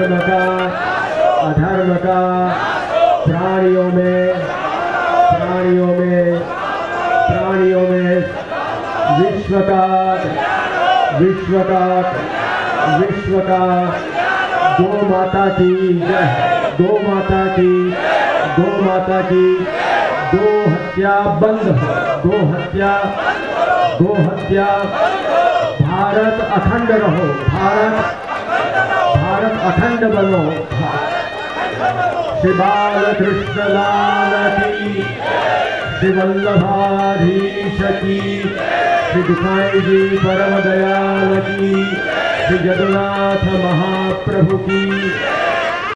अधर्म का प्राणियों में प्राणियों में प्राणियों में विश्व का विश्व का विश्व का गो माता की गो माता की, गो माता की गो हत्या बंद गो हत्या गो हत्या, भारत अखंड रहो, भारत भारत अखंड बनो। श्री बाल कृष्ण लाल की श्री वल्लभाधीश की श्री गुसाई जी परम दयाल की श्री जगन्नाथ महाप्रभु की